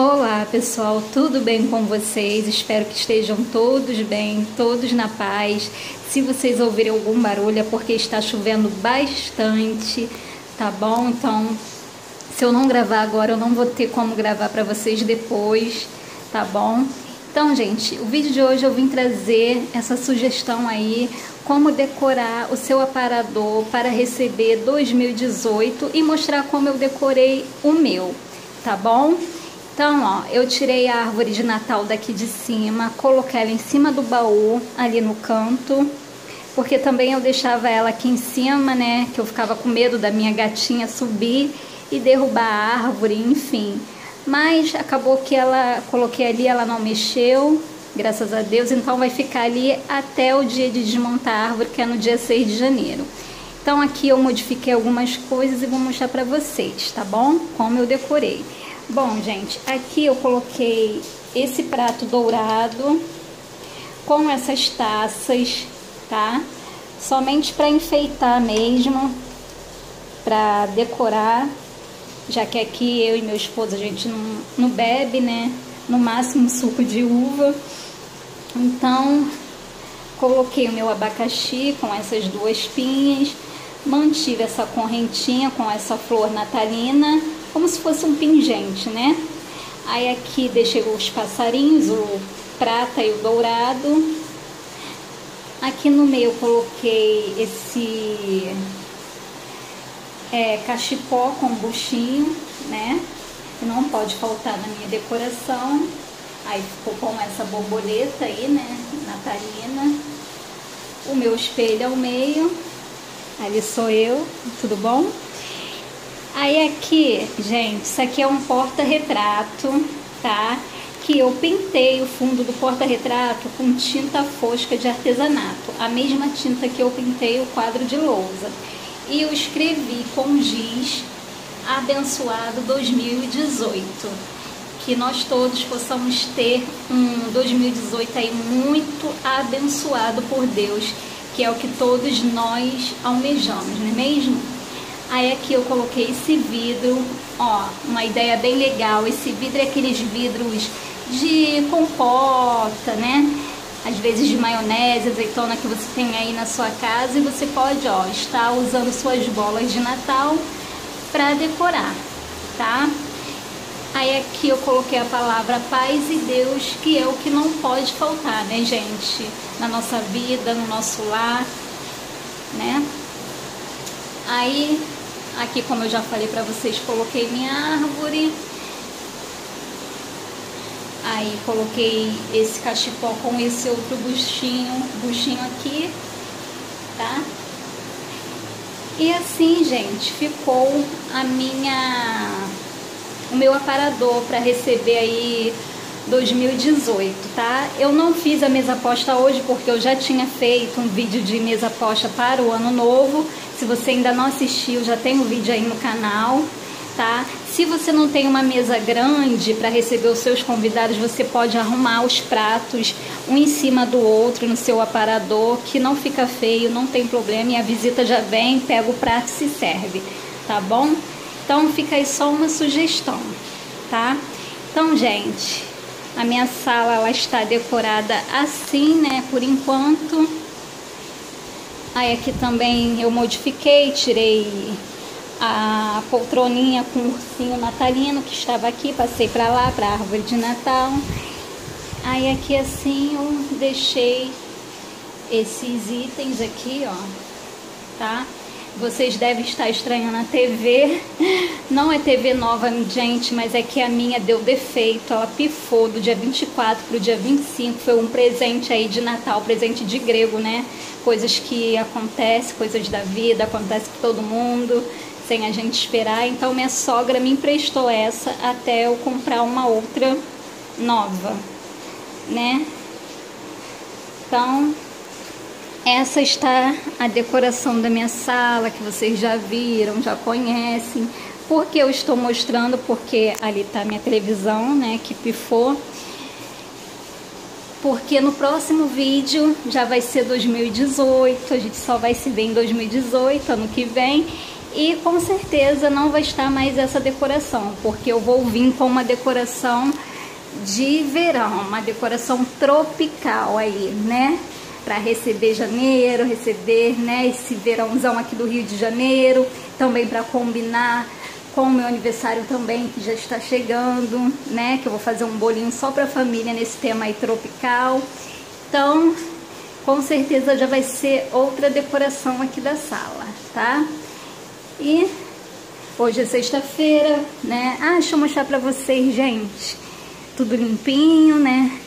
Olá pessoal, tudo bem com vocês? Espero que estejam todos bem, todos na paz. Se vocês ouvirem algum barulho é porque está chovendo bastante, tá bom? Então, se eu não gravar agora, eu não vou ter como gravar para vocês depois, tá bom? Então, gente, o vídeo de hoje eu vim trazer essa sugestão aí, como decorar o seu aparador para receber 2018 e mostrar como eu decorei o meu, tá bom? Então, ó, eu tirei a árvore de Natal daqui de cima, coloquei ela em cima do baú, ali no canto, porque também eu deixava ela aqui em cima, né, que eu ficava com medo da minha gatinha subir e derrubar a árvore, enfim. Mas acabou que ela, coloquei ali, ela não mexeu, graças a Deus, então vai ficar ali até o dia de desmontar a árvore, que é no dia 6 de janeiro. Então aqui eu modifiquei algumas coisas e vou mostrar para vocês, tá bom? Como eu decorei. Bom, gente, aqui eu coloquei esse prato dourado com essas taças, tá? Somente para enfeitar mesmo, para decorar, já que aqui eu e meu esposo a gente não, não bebe, né? No máximo suco de uva. Então, coloquei o meu abacaxi com essas duas pinhas, mantive essa correntinha com essa flor natalina como se fosse um pingente, né? Aí aqui deixei os passarinhos, o prata e o dourado. Aqui no meio eu coloquei esse é, cachepó com buchinho, né? Que não pode faltar na minha decoração. Aí ficou com essa borboleta aí, né? Natalina. O meu espelho ao meio. Ali sou eu, tudo bom? Aí aqui, gente, isso aqui é um porta-retrato, tá? Que eu pintei o fundo do porta-retrato com tinta fosca de artesanato, a mesma tinta que eu pintei o quadro de lousa. E eu escrevi com giz abençoado 2018. Que nós todos possamos ter um 2018 aí muito abençoado por Deus, que é o que todos nós almejamos, não é mesmo? Aí aqui eu coloquei esse vidro, ó, uma ideia bem legal. Esse vidro é aqueles vidros de compota, né? Às vezes de maionese, azeitona que você tem aí na sua casa e você pode, ó, estar usando suas bolas de Natal para decorar, tá? Aí aqui eu coloquei a palavra paz e Deus, que é o que não pode faltar, né, gente? Na nossa vida, no nosso lar, né? Aí Aqui, como eu já falei para vocês, coloquei minha árvore. Aí coloquei esse cachepó com esse outro buchinho, buchinho aqui, tá? E assim, gente, ficou a minha o meu aparador para receber aí 2018, tá? Eu não fiz a mesa posta hoje porque eu já tinha feito um vídeo de mesa posta para o ano novo. Se você ainda não assistiu, já tem um vídeo aí no canal, tá? Se você não tem uma mesa grande para receber os seus convidados, você pode arrumar os pratos um em cima do outro no seu aparador, que não fica feio, não tem problema e a visita já vem, pega o prato e se serve, tá bom? Então fica aí só uma sugestão, tá? Então, gente, a minha sala ela está decorada assim, né, por enquanto. Aí aqui também eu modifiquei, tirei a poltroninha com o ursinho natalino que estava aqui, passei para lá, para a árvore de Natal. Aí aqui assim eu deixei esses itens aqui, ó, tá? Vocês devem estar estranhando a TV. Não é TV nova, gente, mas é que a minha deu defeito. Ela pifou do dia 24 para o dia 25. Foi um presente aí de Natal, presente de grego, né? Coisas que acontecem, coisas da vida, acontece com todo mundo, sem a gente esperar. Então minha sogra me emprestou essa até eu comprar uma outra nova, né? Então, essa está a decoração da minha sala, que vocês já viram, já conhecem. Por que eu estou mostrando? Porque ali está minha televisão, né, que pifou. Porque no próximo vídeo já vai ser 2018, a gente só vai se ver em 2018, ano que vem. E com certeza não vai estar mais essa decoração, porque eu vou vir com uma decoração de verão, uma decoração tropical aí, né? Para receber janeiro, receber, né, esse verãozão aqui do Rio de Janeiro, também para combinar com o meu aniversário também, que já está chegando, né? Que eu vou fazer um bolinho só para a família nesse tema aí tropical. Então, com certeza já vai ser outra decoração aqui da sala, tá? E hoje é sexta-feira, né? Ah, deixa eu mostrar pra vocês, gente. Tudo limpinho, né?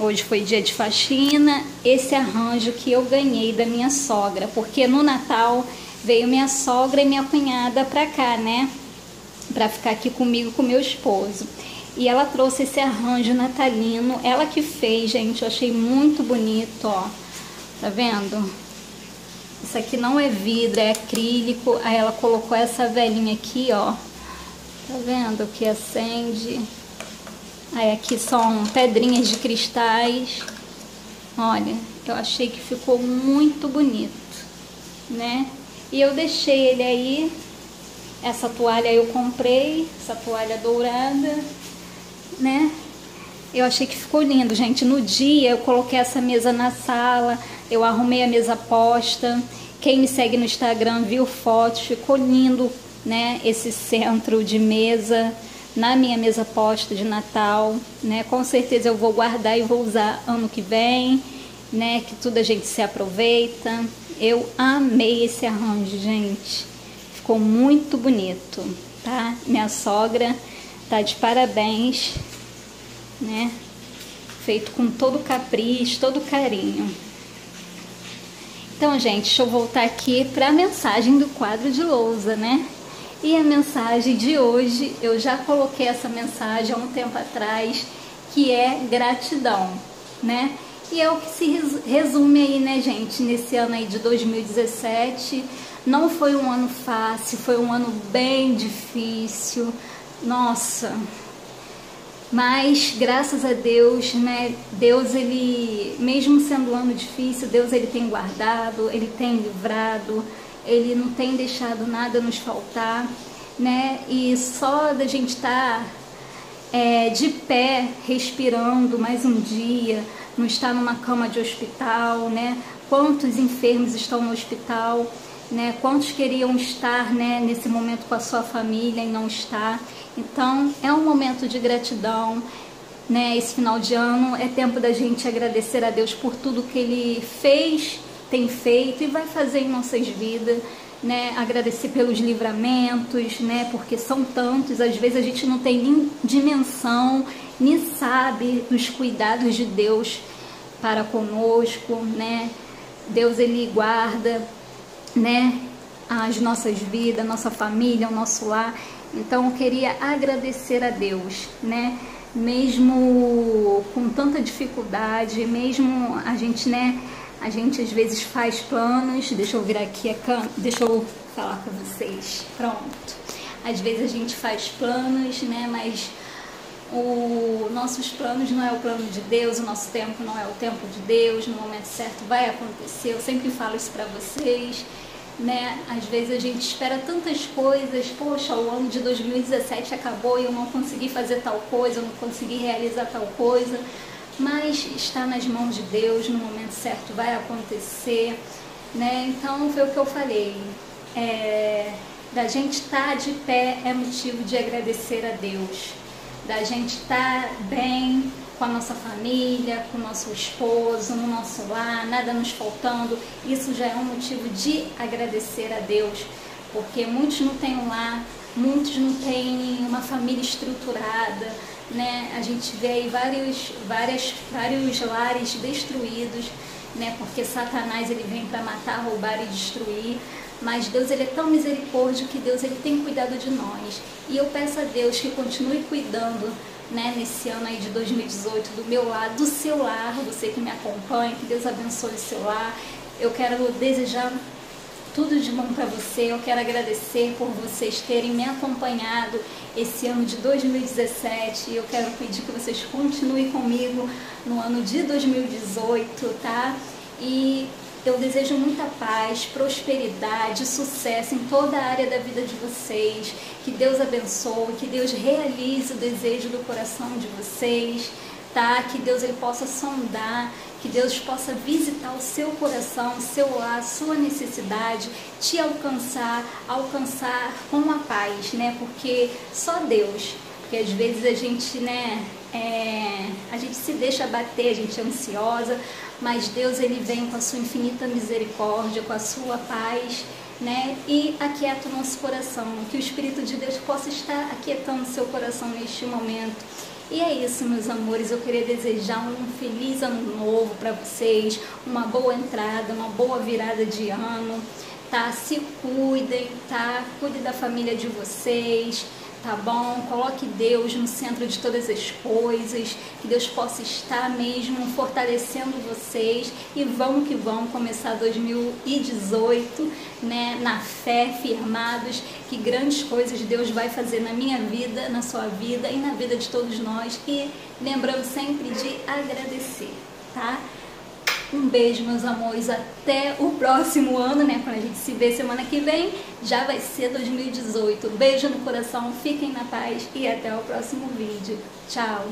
Hoje foi dia de faxina. Esse arranjo que eu ganhei da minha sogra, porque no Natal veio minha sogra e minha cunhada pra cá, né? Pra ficar aqui comigo com meu esposo. E ela trouxe esse arranjo natalino. Ela que fez, gente. Eu achei muito bonito, ó. Tá vendo? Isso aqui não é vidro, é acrílico. Aí ela colocou essa velhinha aqui, ó. Tá vendo que acende? Aí aqui são pedrinhas de cristais. Olha, eu achei que ficou muito bonito, né? E eu deixei ele aí. Essa toalha eu comprei, essa toalha dourada, né? Eu achei que ficou lindo, gente. No dia eu coloquei essa mesa na sala, eu arrumei a mesa posta. Quem me segue no Instagram viu fotos, ficou lindo, né? Esse centro de mesa na minha mesa posta de Natal, né? Com certeza eu vou guardar e vou usar ano que vem, né? Que tudo a gente se aproveita. Eu amei esse arranjo, gente. Ficou muito bonito, tá? Minha sogra tá de parabéns, né? Feito com todo capricho, todo carinho. Então, gente, deixa eu voltar aqui para a mensagem do quadro de lousa, né? E a mensagem de hoje, eu já coloquei essa mensagem há um tempo atrás, que é gratidão, né? E é o que se resume aí, né, gente, nesse ano aí de 2017. Não foi um ano fácil, foi um ano bem difícil. Nossa, mas graças a Deus, né? Deus ele, mesmo sendo um ano difícil, Deus ele tem guardado, ele tem livrado, ele não tem deixado nada nos faltar, né? E só da gente estar tá, é, de pé, respirando mais um dia, não estar numa cama de hospital, né? Quantos enfermos estão no hospital, né? Quantos queriam estar, né, nesse momento com a sua família e não estar? Então, é um momento de gratidão, né? Esse final de ano é tempo da gente agradecer a Deus por tudo que Ele fez, tem feito e vai fazer em nossas vidas, né? Agradecer pelos livramentos, né? Porque são tantos, às vezes a gente não tem nem dimensão, nem sabe dos cuidados de Deus para conosco, né? Deus ele guarda, né? As nossas vidas, nossa família, o nosso lar. Então eu queria agradecer a Deus, né? Mesmo com tanta dificuldade, mesmo a gente, né? A gente às vezes faz planos, deixa eu virar aqui a câmera, deixa eu falar com vocês. Pronto. Às vezes a gente faz planos, né? Mas o nossos planos não é o plano de Deus, o nosso tempo não é o tempo de Deus, no momento certo vai acontecer. Eu sempre falo isso para vocês né? Às vezes a gente espera tantas coisas, poxa, o ano de 2017 acabou e eu não consegui fazer tal coisa, eu não consegui realizar tal coisa, mas está nas mãos de Deus, no momento certo vai acontecer, né? Então foi o que eu falei. É, da gente estar tá de pé é motivo de agradecer a Deus. Da gente estar tá bem com a nossa família, com o nosso esposo, no nosso lar, nada nos faltando, isso já é um motivo de agradecer a Deus, porque muitos não têm um lar, muitos não têm uma família estruturada, né? A gente vê aí vários, várias, vários lares destruídos, né? Porque Satanás ele vem para matar, roubar e destruir. Mas Deus ele é tão misericórdia que Deus ele tem cuidado de nós. E eu peço a Deus que continue cuidando né, nesse ano aí de 2018 do meu lado, do seu lar, você que me acompanha, que Deus abençoe o seu lar. Eu quero desejar tudo de bom para você. Eu quero agradecer por vocês terem me acompanhado esse ano de 2017. Eu quero pedir que vocês continuem comigo no ano de 2018, tá? E eu desejo muita paz, prosperidade, sucesso em toda a área da vida de vocês. Que Deus abençoe, que Deus realize o desejo do coração de vocês, tá? Que Deus ele possa sondar, que Deus possa visitar o seu coração, o seu lar, a sua necessidade, te alcançar, alcançar com a paz, né? Porque só Deus, que às vezes a gente, né, é, a gente se deixa bater, a gente é ansiosa, mas Deus ele vem com a sua infinita misericórdia, com a sua paz, né? E aquieta o nosso coração, que o Espírito de Deus possa estar aquietando seu coração neste momento. E é isso, meus amores. Eu queria desejar um feliz ano novo para vocês, uma boa entrada, uma boa virada de ano, tá? Se cuidem, tá? Cuide da família de vocês tá bom? Coloque Deus no centro de todas as coisas, que Deus possa estar mesmo fortalecendo vocês e vamos que vamos começar 2018, né, na fé, firmados, que grandes coisas Deus vai fazer na minha vida, na sua vida e na vida de todos nós e lembrando sempre de agradecer, tá? Um beijo, meus amores. Até o próximo ano, né? Quando a gente se vê semana que vem, já vai ser 2018. Beijo no coração, fiquem na paz e até o próximo vídeo. Tchau!